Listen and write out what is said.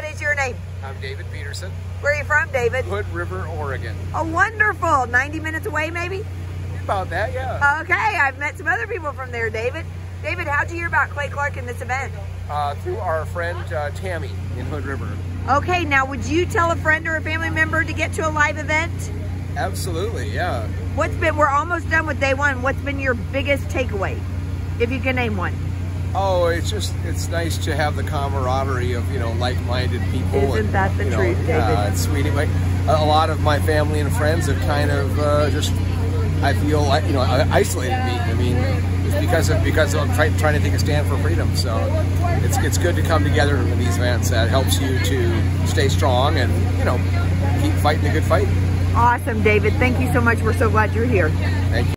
what is your name? I'm David Peterson, Where are you from, David? Hood River, Oregon. Oh, wonderful. 90 minutes away, maybe? About that, yeah. Okay, I've met some other people from there, David. David, how'd you hear about Clay Clark in this event? Uh, through our friend uh, Tammy in Hood River. Okay, now would you tell a friend or a family member to get to a live event? Absolutely, yeah. What's been, we're almost done with day one. What's been your biggest takeaway? If you can name one. Oh, it's just, it's nice to have the camaraderie of, you know, like-minded people. Isn't that the you know, truth, David? Yeah, it's sweet. Like, a lot of my family and friends have kind of uh, just, I feel like, you know, isolated me. I mean, it's because of, because I'm trying, trying to take a stand for freedom. So it's, it's good to come together in these events. That helps you to stay strong and, you know, keep fighting the good fight. Awesome, David. Thank you so much. We're so glad you're here. Thank you.